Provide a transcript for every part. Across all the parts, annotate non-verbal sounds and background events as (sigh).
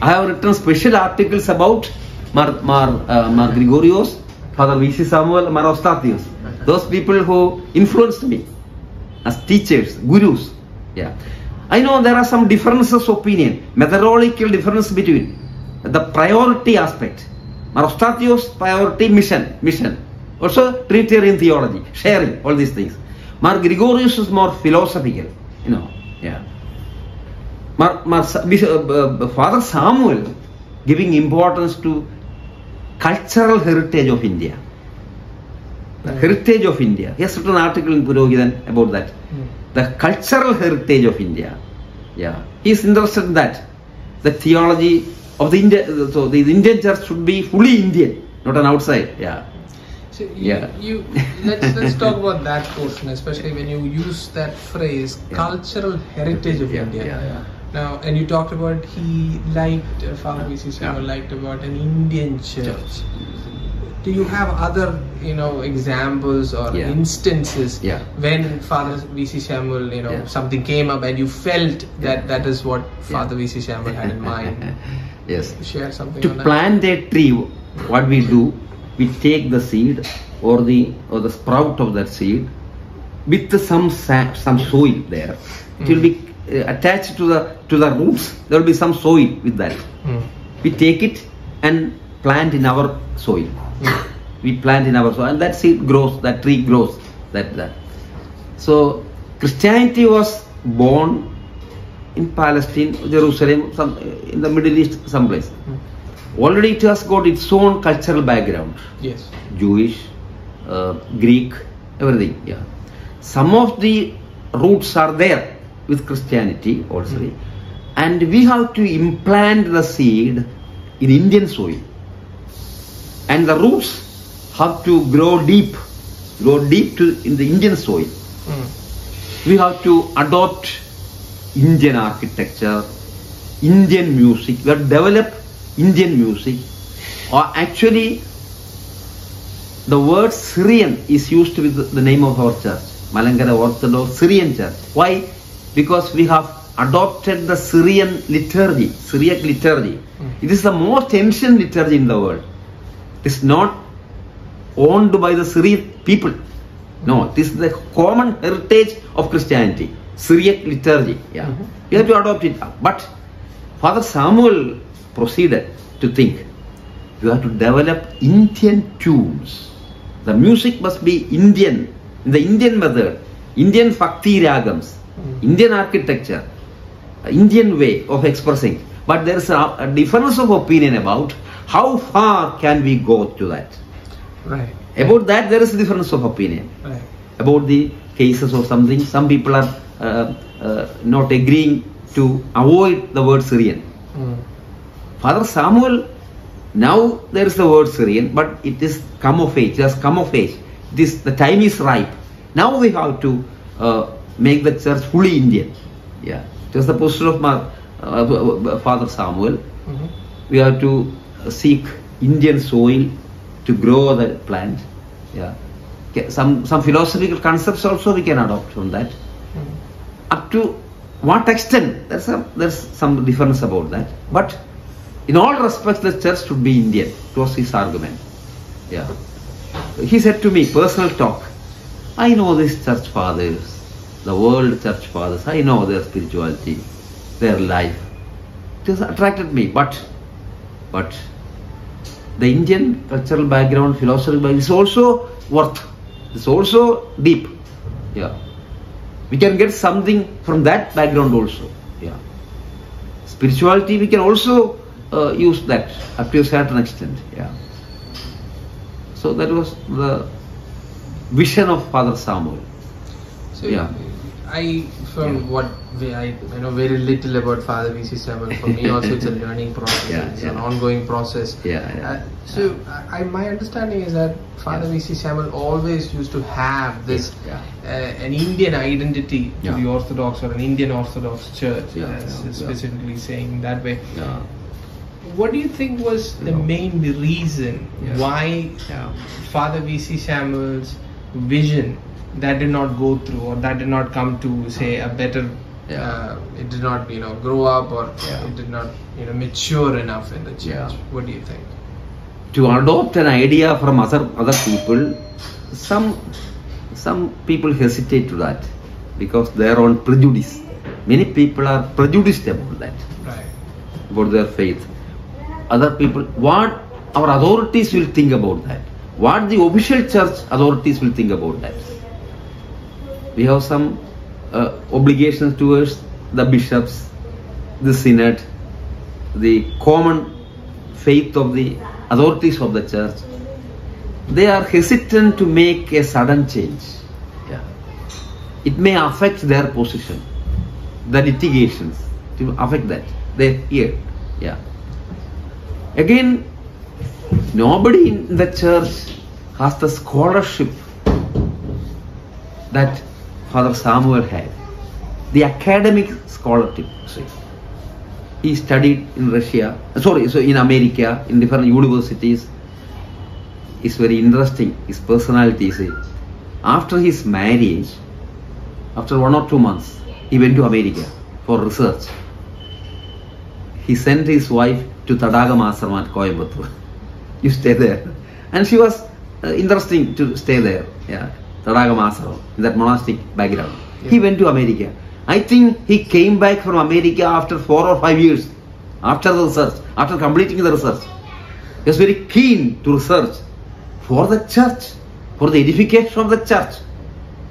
I have written special articles about Mar, Mar, uh, Mar Gregorios, Father V.C. Samuel, Mar Osthathios. Those people who influenced me as teachers, gurus. Yeah. I know there are some differences of opinion, methodological difference between the priority aspect. Mar Osthathios priority mission, mission. Also Trinitarian theology, sharing all these things. Mar Gregorius is more philosophical, you know. Yeah. Mar, Mar, Bishop, uh, Uh, Father Samuel giving importance to cultural heritage of India. The hmm. heritage of India. He has written an article in Purohitan about that. Hmm. The cultural heritage of India. Yeah. He is interested in that. The theology of the Indian, so the Indian church should be fully Indian, not an outside. Yeah. So you, Yeah. you let's let's talk about that portion, especially when you use that phrase Yeah. cultural heritage of Yeah, India. yeah, yeah. Now, and you talked about he liked uh, Father V.C. Samuel Yeah. liked about an Indian church. Church. Do you have other you know examples or Yeah. instances Yeah. when Father V.C. Samuel you know Yeah. something came up and you felt that that is what. Father V.C. Samuel had in mind? (laughs) yes. Share something to on that. plant a tree what we do we take the seed or the or the sprout of that seed with some sa- some soil there it will be attached to the to the roots there will be some soil with that Hmm. we take it and plant in our soil Hmm. we plant in our soil and that seed grows that tree grows that that so christianity was born in palestine jerusalem some in the middle east someplace Hmm. already it has got its own cultural background Yes. jewish uh, greek everything yeah some of the roots are there with christianity also and we have to implant the seed in indian soil and the roots have to grow deep grow deep to in the indian soil Hmm. we have to adopt Indian architecture, Indian music, we have to develop Indian music. Or actually, the word Syrian is used with the name of our church, Malankara Orthodox Syrian Church. Why? Because we have adopted the Syrian liturgy, Syriac liturgy. It is the most ancient liturgy in the world. It is not owned by the Syrian people. No, this is the common heritage of Christianity. Syriac liturgy. Yeah. Mhm. We have to adopt it. But Father Samuel proceeded to think you have to develop Indian tunes. The music must be Indian, in the Indian method, Indian Bhakti ragams. Indian architecture, Indian way of expressing. But there is a, a difference of opinion about how far can we go to that. Right. About that, there is a difference of opinion. Right. About the cases or something, some people are uh, uh, not agreeing to avoid the word Syrian. Hmm. Father Samuel, now there is the word Syrian, but it is come of age, has come of age. This the time is ripe. Now we have to uh, make the church fully Indian. Yeah, it was the position of my, uh, Father Samuel. Mhm. We have to seek Indian soil to grow the plant. Yeah, some some philosophical concepts also we can adopt from that. Mhm. Up to what extent? There's a, there's some difference about that. But in all respects, the church should be Indian. It was his argument. Yeah. He said to me, personal talk. I know these church fathers, the world church fathers. I know their spirituality, their life. It has attracted me. But, but the Indian cultural background, philosophical background is also worth. It's also deep. Yeah. We can get something from that background also. Yeah. Spirituality, we can also uh, use that up to a certain extent. Yeah. So that was the vision of Father Samuel. So Yeah. I, from Yeah. what we, I, know very little about Father V.C. Samuel. For me, also, it's a (laughs) learning process. Yeah, it's yeah. an ongoing process. Yeah. Uh, so, I, my understanding is that Father Yeah. V.C. Samuel always used to have this uh, an Indian identity to the Orthodox or an Indian Orthodox Church, specifically saying that way. Yeah. What do you think was the No. main reason why. Father V.C. Samuel's vision that did not go through or that did not come to say a better Yeah. Uh, it did not, you know, grow up or Yeah. it did not, you know, mature enough in the church. Yeah. What do you think? to adopt an idea from other other people some some people hesitate to that because their own prejudice many people are prejudiced about that Right. about their faith other people what our authorities will think about that what the official church authorities will think about that we have some uh, obligations towards the bishops the synod the common faith of the authorities of the church. They are hesitant to make a sudden change. Yeah. it may affect their position the litigations to affect that they hear yeah. Again nobody in the church has the scholarship that father samuel had the academic scholarship he studied in russia sorry so in america in different universities it's very interesting his personality see. after his marriage after one or two months he went to america for research he sent his wife to Tadagam Ashram at Coimbatore. (laughs) you stay there. And she was uh, interesting to stay there. Yeah, Tadagam Ashram, in that monastic background. He went to America. I think he came back from America after four or five years, after the research, after completing the research. He was very keen to research for the church, for the edification of the church.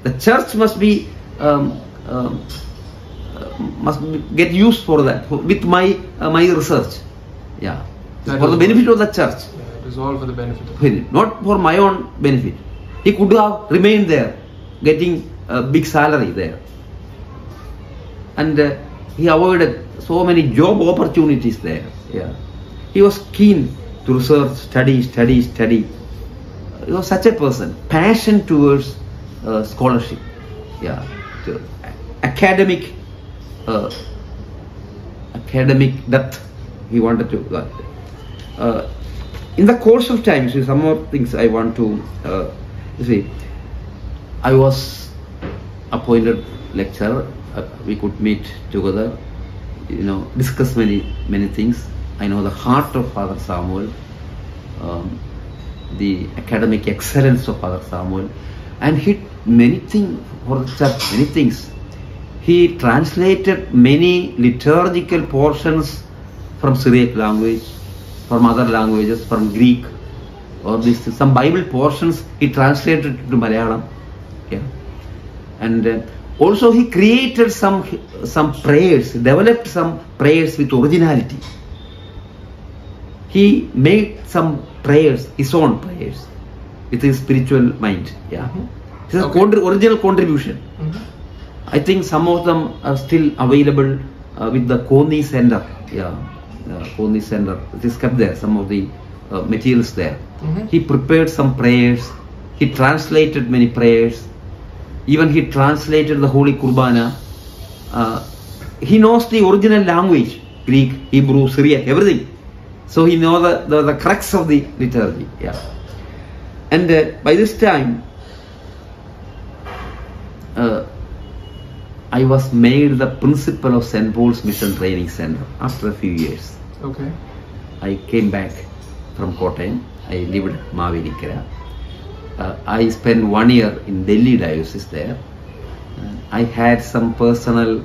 The church must be um, um, must get used for that for, with my uh, my research. Yeah, That for the benefit of the church, Yeah, it was all for the benefit of not for my own benefit. He could have remained there, getting a big salary there, and uh, he avoided so many job opportunities there. Yeah, he was keen to research, study, study, study. He was such a person, passion towards uh, scholarship. Yeah, to academic uh, academic depth he wanted to uh, in the course of time see some more things i want to uh, you see i was appointed lecturer. Uh, we could meet together you know discuss many many things. I know the heart of father samuel um, the academic excellence of father samuel. And he many things for the church many things. He translated many liturgical portions from Syriac language, from other languages, from Greek, or this some Bible portions he translated to Malayalam. Yeah. And uh, also he created some some prayers, developed some prayers with originality. He made some prayers, his own prayers, with his spiritual mind. Yeah. This is a original contribution. Mhm. I think some of them are still available uh, with the Koni Center. Yeah, uh, Koni Center. It is kept there. Some of the uh, materials there. Mhm. He prepared some prayers. He translated many prayers. Even he translated the Holy Kurbana. Uh, he knows the original language: Greek, Hebrew, Syriac, everything. So he knows the, the, the crux of the liturgy. Yeah. And uh, by this time, uh, I was made the principal of St. Paul's Mission Training Center after a few years. Okay. I came back from Kottayam. I lived at Mavelikara. Uh, I spent one year in Delhi diocese there. Uh, I had some personal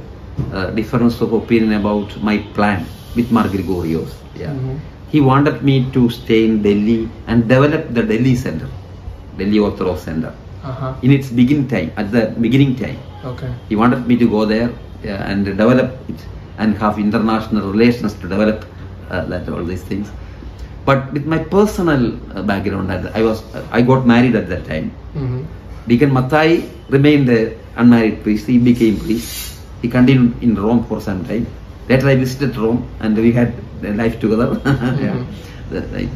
uh, difference of opinion about my plan with Mar Gregorios. Yeah. Mhm. He wanted me to stay in Delhi and develop the Delhi Center, Delhi Orthodox Center, Uh-huh. in its beginning time, at the beginning time. Okay. He wanted me to go there and develop it and have international relations to develop uh, that all these things. But with my personal uh, background, I I was I got married at that time. Mhm. Deacon Mathai remained a unmarried priest. He became priest. He continued in Rome for some time. Later I visited Rome and we had life together. (laughs) Yeah. (laughs) That right.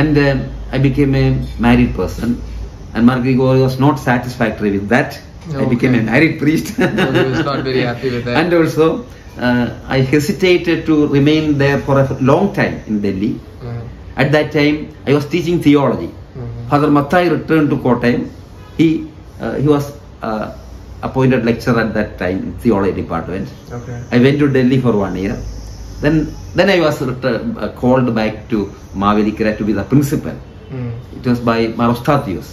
And um, I became a married person. And Mar Grigori was not satisfactory with that. I became a married priest. (laughs) He was not very happy with that. And also, uh, I hesitated to remain there for a long time in Delhi. At that time, I was teaching theology. Mhm. Father Mathai returned to Kottayam. He uh, he was uh, appointed lecturer at that time in theology department. Okay. I went to Delhi for one year. Then, then I was return, uh, called back to Mavelikara to be the principal. Mm. It was by Mar Osthathios.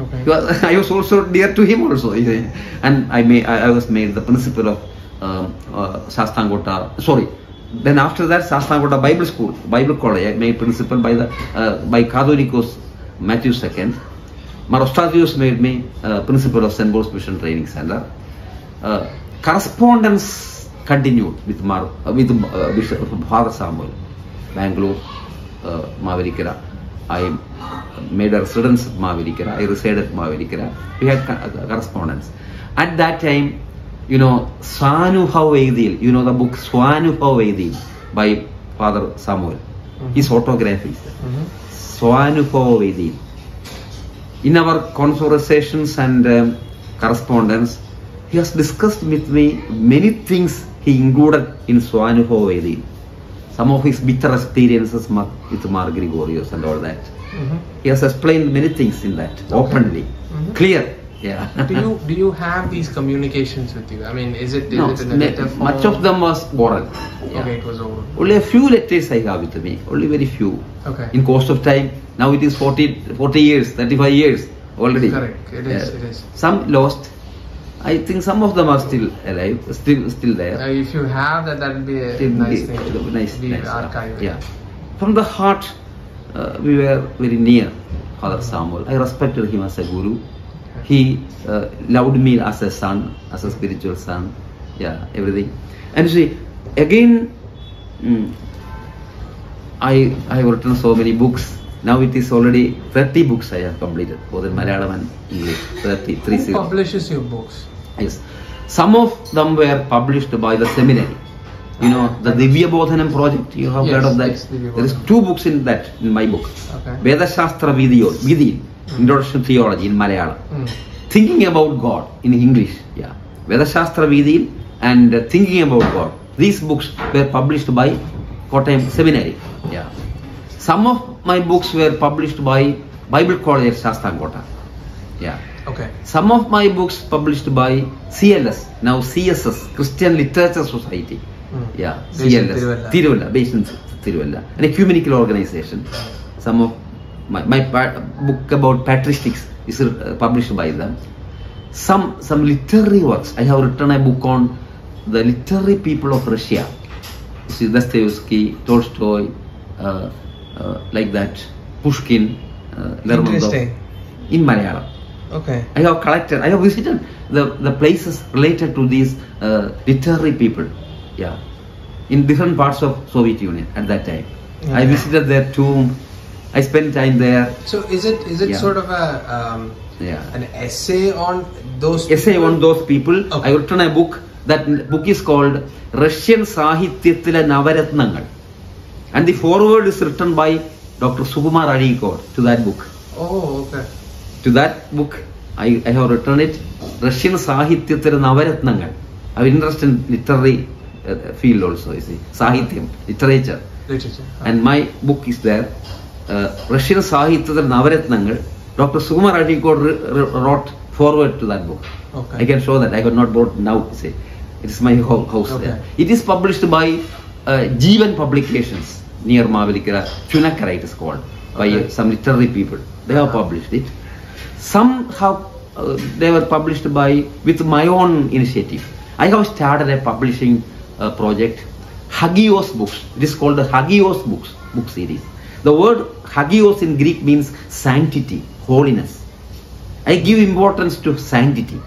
Okay. Was- (laughs) I was also dear to him also, (laughs) and I made, I, I was made the principal of um, uh, Shastangota. Sorry. Then after that, Shastangota Bible School, Bible College, made principal by the uh, by Catholicos Matthew II. Mar Osthathios made me uh, principal of St. Paul's Mission Training Center. Uh, correspondence continued with Mar uh, with uh, Bishop Father Samuel, Bangalore, uh, Mavelikara. I made a residence at Mavelikara. I resided at Mavelikara. We had co- uh, correspondence. At that time, you know, Swanubhav Vedil, you know the book Swanubhav Vedil by Father Samuel. His autograph is there. Mhm. Swanubhav In our conversations and um, correspondence, he has discussed with me many things he included in Swanubhav Vedil. Some of his bitter experiences with Mar Gregorius and all that. Mhm. He has explained many things in that openly, Mhm. clear. Yeah. Do you do you have these communications with you? I mean, is it is no, it in a letter form? much of them was oral. Yeah. Okay, it was over. Only a few letters I have with me, only very few. Okay. In course of time, now it is 40, 40 years, 35 years already. Correct. It is. It is. Some lost. I think some of them are still alive, still still there. Uh, if you have that, that would be a Still nice be- thing to nice, be nice, yeah. archived. Yeah. From the heart, uh, we were very near Father Samuel. I respected him as a guru. He uh, loved me as a son, as a spiritual son. Yeah, everything. And see, again, mm, I I have written so many books. Now it is already 30 books I have completed, both in Malayalam and English. 30, three Who publishes your books? Yes. Some of them were published by the seminary. You know, the Divya Bodhanam project, you have Yes, heard of that? yes, there is two books in that, in my book. Okay. Vedashastra Vidyo, Vidhi, Introduction to Theology in Malayalam. Mm. Thinking about God in English, yeah. Vedashastra Vidhi and uh, Thinking about God. These books were published by Kottayam Seminary, yeah. Some of my books were published by Bible College Shastangota, yeah. Okay. Some of my books published by CLS, now CSS, Christian Literature Society. Yeah, CLS. Tiruvalla. Based in Tiruvalla. An ecumenical organization. Some of my, my book about patristics is uh, published by them. Some some literary works. I have written a book on the literary people of Russia. You see, Dostoevsky, Tolstoy, uh, uh, like that, Pushkin, uh, Lermontov. In Malayalam. Okay. I have collected, I have visited the, the places related to these uh, literary people yeah, in different parts of Soviet Union at that time. Okay. I visited their tomb. I spent time there. So is it is it yeah. sort of a um, yeah an essay on those essay people? on those people? Okay. I written a book. That book is called Russian tithila Navaratnangal, and the foreword is written by Dr. Sukumar Azhikode to that book. Oh, okay. To that book, I, I have written it Russian tithila Navaratnangal. I am interested in literary uh, field also, you see. Sahityam, literature. literature. And my book is there. Uh, Russian Sahitya Navaratnangal. Dr. Sumar wrote forward to that book. Okay. I can show that. I have not brought now, you see. It is my house okay. there. It is published by uh, Jeevan Publications near Mavelikara, Chunakara it is called, by some literary people. They have uh-huh. published it. Some have, uh, they were published by, with my own initiative. I have started a publishing uh, project hagios books. It is called the hagios books book series. The word hagios in greek means sanctity holiness. I give importance to sanctity.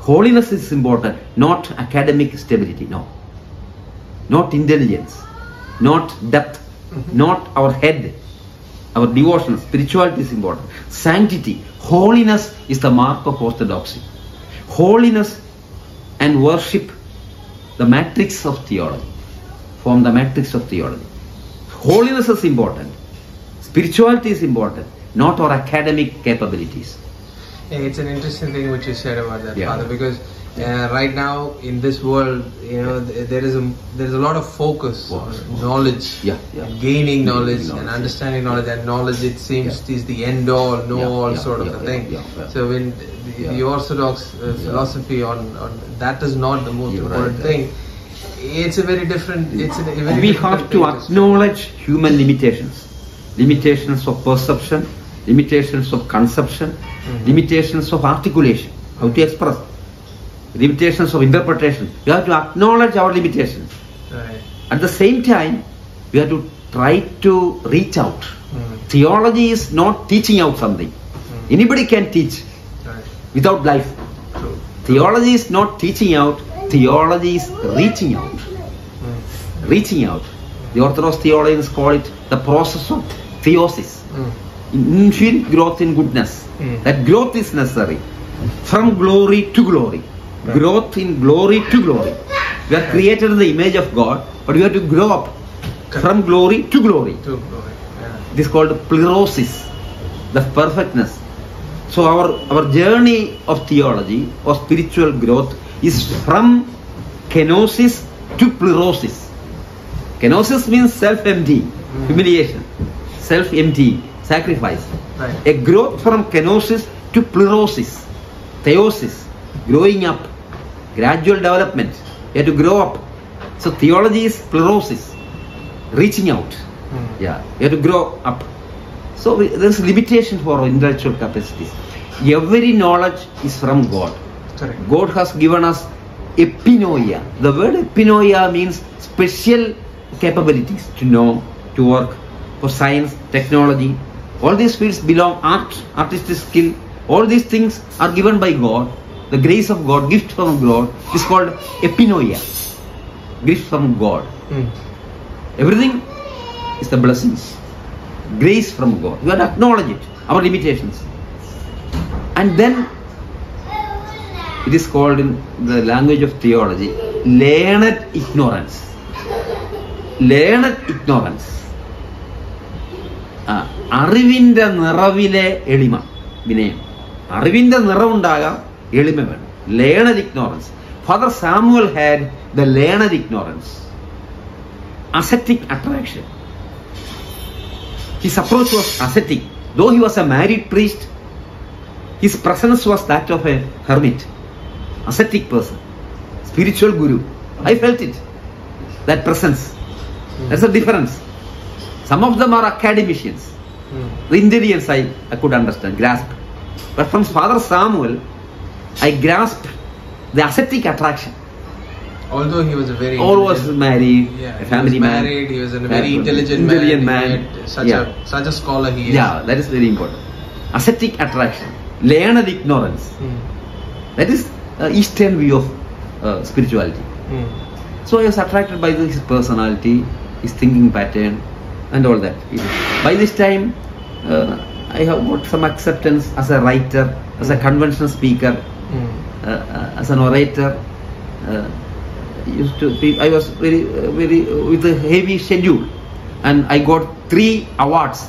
Holiness is important not academic stability no. Not intelligence not depth (laughs) not our head. Our devotion, spirituality is important. Sanctity, holiness is the mark of orthodoxy. Holiness and worship, the matrix of theology, form the matrix of theology. Holiness is important. Spirituality is important, not our academic capabilities. It's an interesting thing which you said about that, Yeah. Father, because uh, right now in this world, you know, th- there is a there is a lot of focus on Focus. knowledge, Yeah, yeah. and gaining knowledge, knowledge, and understanding knowledge. And knowledge, it seems, Yeah. is the end all, know Yeah, all yeah, sort of yeah, a thing. yeah, yeah. So when the, Yeah. the Orthodox uh, philosophy on, on that is not the most important right. thing. It's a very different. It's a very we different have to acknowledge human limitations limitations of perception limitations of conception Mhm. limitations of articulation how to express limitations of interpretation we have to acknowledge our limitations Right. at the same time we have to try to reach out Mm. theology is not teaching out something Mm. anybody can teach Right. without life True. theology is not teaching out theology is reaching out Mm. reaching out. The Orthodox theologians call it the process of theosis, Mm. infinite growth in goodness. Mm. That growth is necessary from glory to glory. Growth in glory to glory. We are created in the image of God, but we have to grow up from glory to glory. True. Glory. Yeah. This is called plerosis, the perfectness. So our, our journey of theology or spiritual growth is from kenosis to plerosis. Kenosis means self-empty, hmm. humiliation, self-empty, sacrifice. Right. A growth from kenosis to plerosis, theosis, growing up, gradual development. You have to grow up. So theology is plerosis, reaching out. Mm. Yeah, you have to grow up. So we, there's limitation for our intellectual capacities. Every knowledge is from God. Correct. God has given us epinoia. The word epinoia means special capabilities to know, to work, for science, technology. All these fields belong art, artistic skill. All these things are given by God. The grace of God, gift from God, is called epinoia. Gift from God. Mm. Everything is the blessings, grace from God. You have to acknowledge it, our limitations. And then it is called in the language of theology learned ignorance. Learned ignorance. ആ, അറിവിന്റെ നിറവിലെ എളിമ വിനയം അറിവിന്റെ നിറവുണ്ടാകാം എളിമ വേണം learned ignorance father Samuel had the learned ignorance ascetic attraction. His approach was ascetic. Though he was a married priest, his presence was that of a hermit, ascetic person, spiritual guru. I felt it, that presence. There's a difference. Some of them are academicians. Mm. The intelligence I, I could understand, grasp. But from Father Samuel, I grasped the ascetic attraction. Although he was a very All was married, yeah, family man. married. He was a very intelligent, intelligent man. man. Such Yeah. a such a scholar he is. Yeah, that is very important. Ascetic attraction, learned ignorance. Mm. That is uh, Eastern view of uh, spirituality. Mm. So I was attracted by his personality, his thinking pattern, and all that. By this time, uh, I have got some acceptance as a writer, as a conventional speaker, Mm. uh, uh, as an orator. Uh, used to be, I was very, very with a heavy schedule, and I got three awards.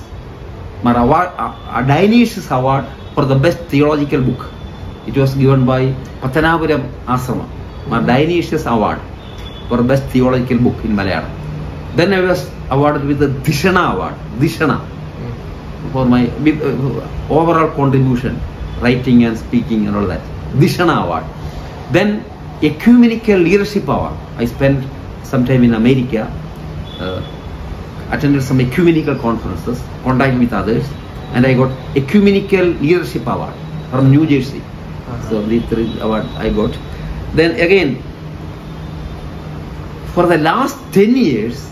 My award, uh, a Dionysius Award for the best theological book. It was given by Pathanapuram Asrama. My Mhm. Dionysius Award for best theological book in Malayalam. Then I was awarded with the Dishana Award. Dishana Mm. for my with, uh, overall contribution, writing and speaking and all that. Dishana Award. Then Ecumenical Leadership Award. I spent some time in America, uh, attended some ecumenical conferences, contact with others, and I got Ecumenical Leadership Award from New Jersey. Uh-huh. So these three award I got. Then again, for the last 10 years,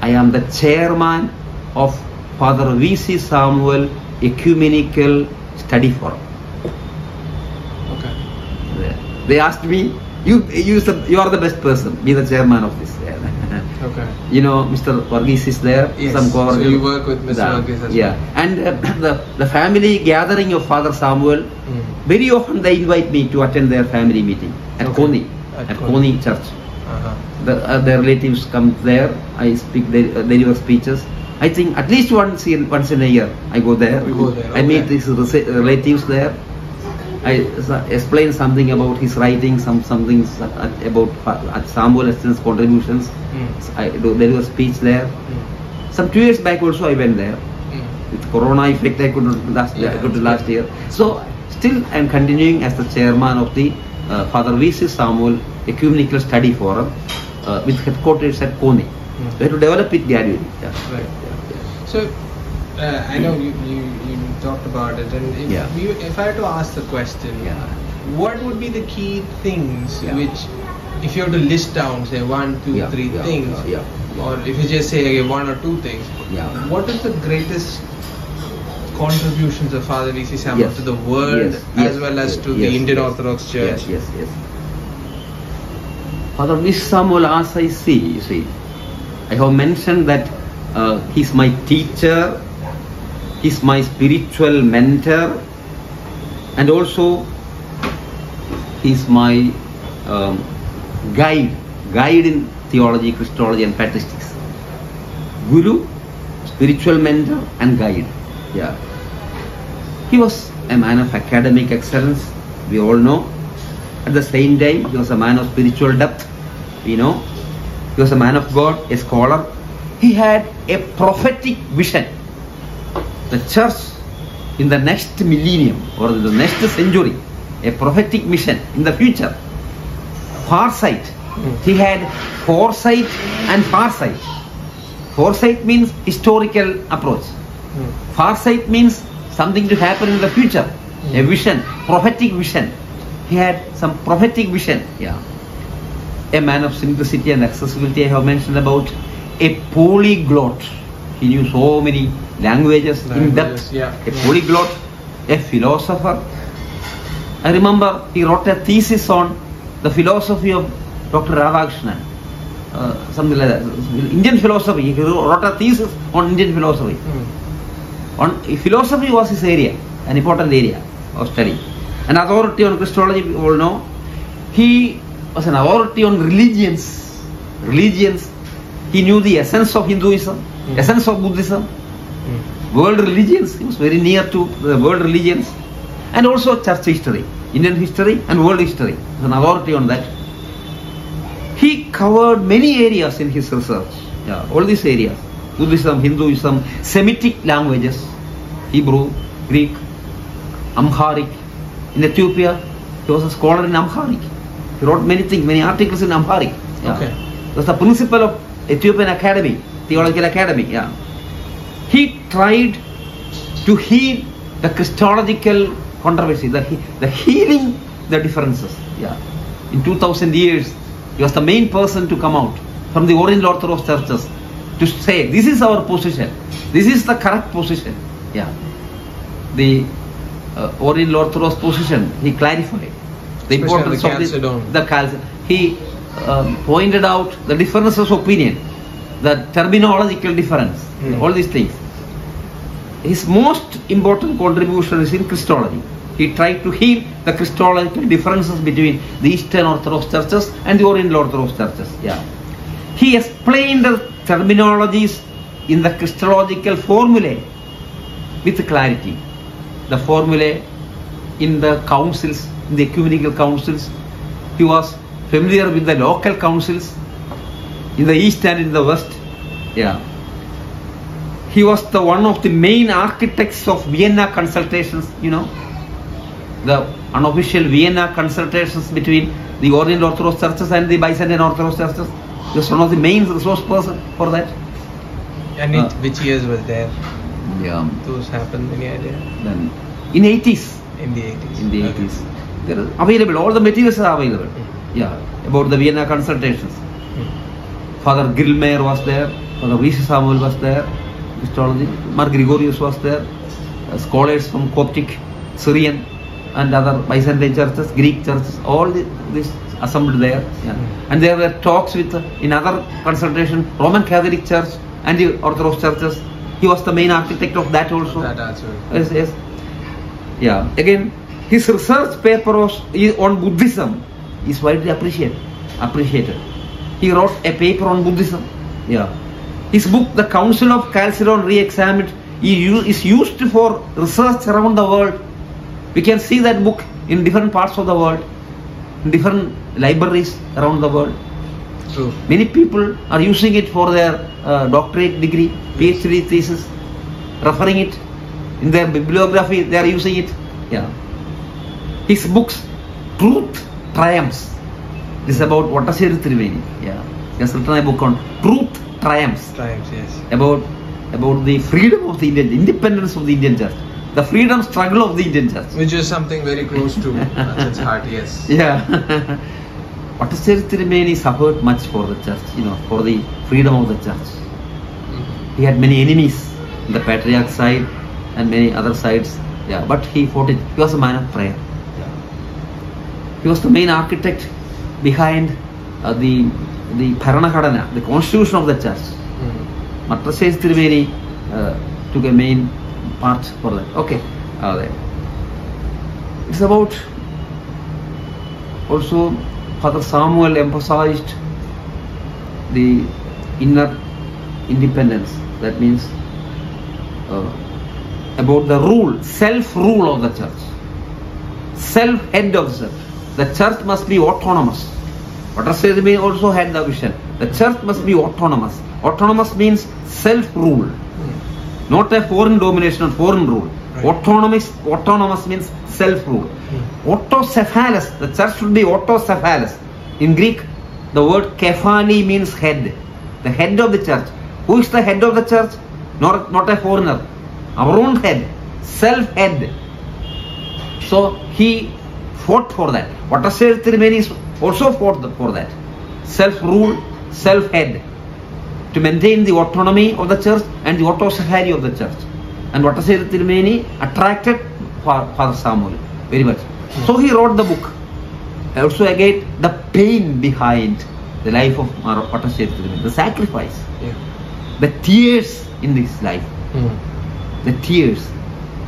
I am the chairman of Father V.C. Samuel Ecumenical Study Forum. Okay. They asked me, you, you, you are the best person, be the chairman of this. (laughs) Okay. you know, Mr. Varghese is there. Yes, Some so you work with Mr. Yeah, Varghese as Yeah, well. and uh, (clears throat) the, the family gathering of Father Samuel, Mm. very often they invite me to attend their family meeting at Okay. Koni, At at Koni. Koni Church. Uh-huh. the, uh, their relatives come there. I speak, they uh, deliver speeches. I think at least once in once in a year I go there. You go there, I meet these relatives there, I explained something about his writing, some something about at Samuel Eston's contributions. Mm. I, there was a speech there. Mm. Some two years back also I went there. Mm. With Corona effect, I couldn't last Yeah. I couldn't last year. So still I am continuing as the chairman of the uh, Father V.C. Samuel Ecumenical Study Forum uh, with headquarters at Kone. Mm. We have to develop it gradually. Yeah. Right. So, uh, I know you, you, you talked about it, and if, Yeah. you, if I had to ask the question, Yeah. what would be the key things Yeah. which, if you have to list down, say one, two, three things, yeah, or if you just say okay, one or two things, Yeah. what is the greatest contributions of Father V.C. Samuel Yes. to the world Yes, as yes, well as to the Indian. Orthodox Church? Yes, yes, yes. Father V.C. Samuel, as I see, you see, I have mentioned that uh, he's my teacher, he's my spiritual mentor, and also he's my um, guide, guide in theology, Christology, and patristics. Guru, spiritual mentor, and guide. Yeah. He was a man of academic excellence, we all know. At the same time, he was a man of spiritual depth, we know. He was a man of God, a scholar. He had a prophetic vision. The church in the next millennium or the next century, a prophetic mission in the future. Farsight. He had foresight and farsight. Foresight means historical approach. Mm. Farsight means something to happen in the future. A Mm. vision, prophetic vision. He had some prophetic vision. Yeah. A man of simplicity and accessibility I have mentioned about. A polyglot. He knew so many languages, in Languages, depth. yeah. A polyglot. A philosopher. I remember he wrote a thesis on the philosophy of Dr. Radhakrishnan. Uh, something like that. Indian philosophy. He wrote a thesis on Indian philosophy. Mm. On philosophy was his area, an important area of study. An authority on Christology, we all know. He was an authority on religions. Religions. He knew the essence of Hinduism, Mm. essence of Buddhism, Mm. world religions. He was very near to the world religions, and also church history, Indian history and world history. He an authority on that. He covered many areas in his research. Yeah, all these areas: Buddhism, Hinduism, Semitic languages, Hebrew, Greek, Amharic. In Ethiopia, he was a scholar in Amharic. He wrote many things, many articles in Amharic. Yeah. Okay. He was the principal of Ethiopian Academy, Theological Academy. Yeah. He tried to heal the Christological controversy, the, the healing the differences. Yeah. In 2000 years, he was the main person to come out from the Oriental Orthodox churches to say, this is our position, this is the correct position. Yeah. The uh, Oriental Orthodox position, he clarified the importance the of Chalcedon. the Chalcedon. He um, pointed out the differences of opinion, the terminological difference, Mm. all these things. His most important contribution is in Christology. He tried to heal the Christological differences between the Eastern Orthodox churches and the Oriental Orthodox churches. Yeah. He explained the terminologies in the Christological formulae with clarity. The formulae in the councils, in the ecumenical councils. He was familiar with the local councils in the east and in the west. Yeah. He was the one of the main architects of Vienna consultations, you know. The unofficial Vienna consultations between the Oriental Orthodox churches and the Byzantine Orthodox churches. He was one of the main resource person for that. And Uh. which years was there? Yeah. Those happened. Any idea? Then in 80s, In the 80s. in the Okay. 80s, there is available. All the materials are available. Mm. Yeah, about the Vienna consultations. Father Grillmeier was there. Father V.C. Samuel was there. Christology. Mar Gregorius was there. Uh, scholars from Coptic, Syrian, and other Byzantine churches, Greek churches. All the, this assembled there. Yeah. And there were talks with uh, in other consultation Roman Catholic Church and the Orthodox churches. He was the main architect of that also. That also. Yes, yes. Yeah. Again, his research paper was on Buddhism is widely appreciated. Appreciated. He wrote a paper on Buddhism. Yeah. His book, The Council of Chalcedon Re-Examined, is is used for research around the world. We can see that book in different parts of the world, in different libraries around the world. True. Many people are using it for their uh, doctorate degree, PhD thesis, referring it in their bibliography. They are using it. Yeah. His books, Truth Triumphs. This is about Vattasiri Tirumeni. Yeah. He has written a book on Truth Triumphs Triumphs, yes. about about the freedom of the Indian, independence of the Indian church, the freedom struggle of the Indian church. Which is something very close to Achan's heart, yes. (laughs) Yeah. (laughs) Vattasiri Tirumeni suffered much for the church, you know, for the freedom of the church. Mhm. He had many enemies in the patriarch side and many other sides. Yeah, but he fought it. He was a man of prayer. He was the main architect behind uh, the the Bharanaghatana, the constitution of the church. Mhm. Matrashes Tirumeni uh, took a main part for that. Okay, uh. It's about also Father Samuel emphasized the inner independence. That means uh, about the rule, self-rule of the church, self-head of the church. The church must be autonomous. Matrashes also had the vision. The church must be autonomous. Autonomous means self-rule not a foreign domination or foreign rule. Right. Autonomous, autonomous means self-rule. Hmm. Autocephalous, the church should be autocephalous. In Greek, the word kephali means head. The head of the church. Who is the head of the church? Not, not a foreigner. Our own head. Self-head. So he fought for that. Vattasiri Tirumeni also fought for that. Self-rule, self-head to maintain the autonomy of the church and the autocephaly of the church. And Vattasiri Tirumeni attracted Father Samuel very much. So he wrote the book. Also again the pain behind the life of Vattasiri Tirumeni, the sacrifice, Yeah. the tears in this life, Mhm. the tears.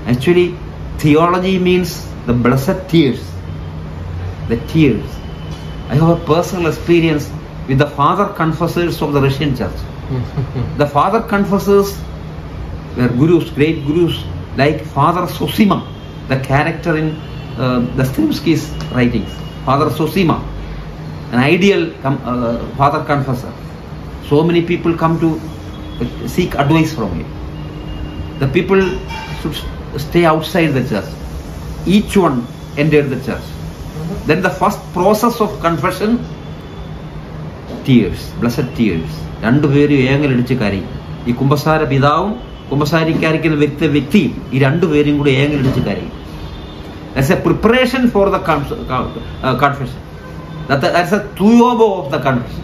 Actually, theology means the blessed tears. The tears. I have a personal experience with the father confessors of the Russian church. (laughs) The father confessors were gurus, great gurus, like Father Zosima, the character in uh, Dostoevsky's writings. Father Zosima, an ideal uh, father confessor. So many people come to seek advice from him. The people should stay outside the church. Each one entered the church Then the first process of confession tears, blessed tears. രണ്ടുപേരും ഏങ്ങലടിച്ച് കരയും ഈ കുമ്പസാര പിതാവും കുമ്പസാരിക്കാരിക്കുന്ന വ്യക്തി വ്യക്തിയും ഈ രണ്ടുപേരും കൂടി ഏങ്ങലടിച്ച് കരയും that's a preparation for the confession that's a തുയോബോ of the confession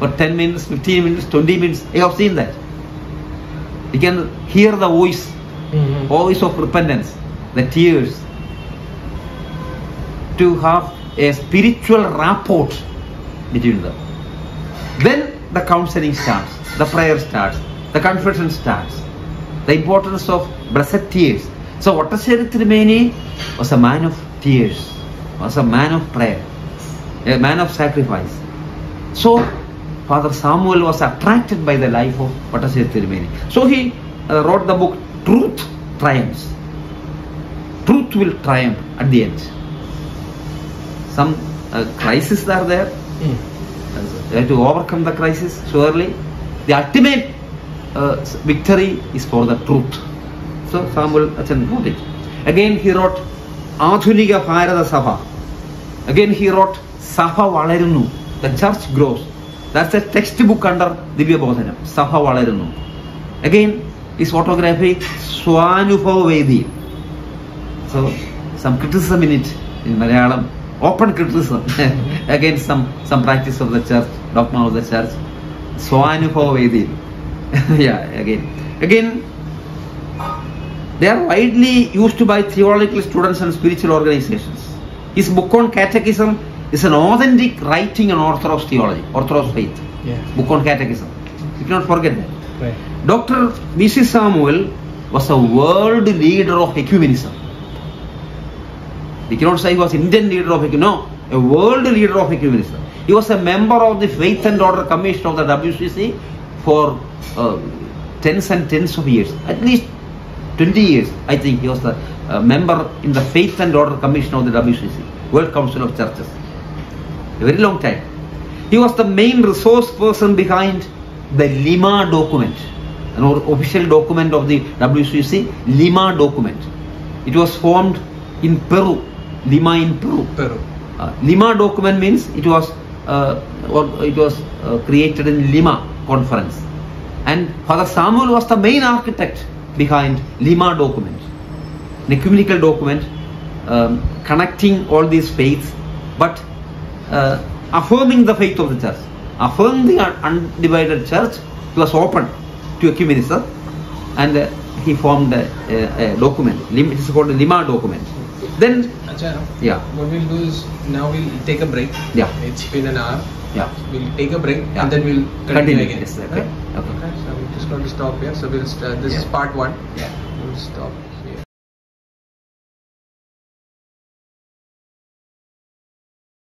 for 10 minutes, 15 minutes, 20 minutes. You have seen that. You can hear the voice, Mhm. voice of repentance, the tears. to have a spiritual rapport between them. Then the counseling starts, the prayer starts, the confession starts. The importance of blessed tears. So Tirumeni was a man of tears, was a man of prayer, a man of sacrifice. So Father Samuel was attracted by the life of Tirumeni. So he uh, wrote the book Truth Triumphs. Truth will triumph at the end. Some uh, crises are there. Mhm. You have to overcome the crisis, surely. The ultimate uh, s- victory is for the truth. So Samuel Achan wrote it. Again he wrote Adhunika Bharata Sabha. Again he wrote Sabha Valarunu. The church grows. That's a textbook under Divya Bodhanam. Sabha Valarunu. Again his autography Swanubhava Vedi. So some criticism in it in Malayalam, open criticism (laughs) against some some practice of the church, dogma of the church. Swanubhava Vedi. (laughs) yeah, again. Again, they are widely used by theological students and spiritual organizations. His book on catechism is an authentic writing on Orthodox theology, Orthodox faith. Yeah. Book on catechism. You cannot forget that. Right. Dr. V.C. Samuel was a world leader of ecumenism. We cannot say he was Indian leader of. No, a world leader of ecumenism. He was a member of the Faith and Order Commission of the WCC for uh, tens and tens of years. At least 20 years, I think he was the uh, member in the Faith and Order Commission of the WCC, World Council of Churches. A very long time. He was the main resource person behind the Lima document, an official document of the WCC, Lima document. It was formed in Peru, Lima in Peru. Peru. Uh, Lima document means it was uh, or it was uh, created in Lima conference, and Father Samuel was the main architect behind Lima document, an ecumenical document um, connecting all these faiths, but uh, affirming the faith of the church, affirming the undivided church. He was open to ecumenism, and uh, he formed a, a, a document. It is called the Lima document. Then, yeah, what we'll do is now we'll take a break. Yeah. It's been an hour. yeah. We'll take a break Yeah. and then we'll continue, Continue, again. yes, okay, okay. Okay. So we're just going to stop here. So we'll. St- uh, this is part one. Yeah. We'll stop.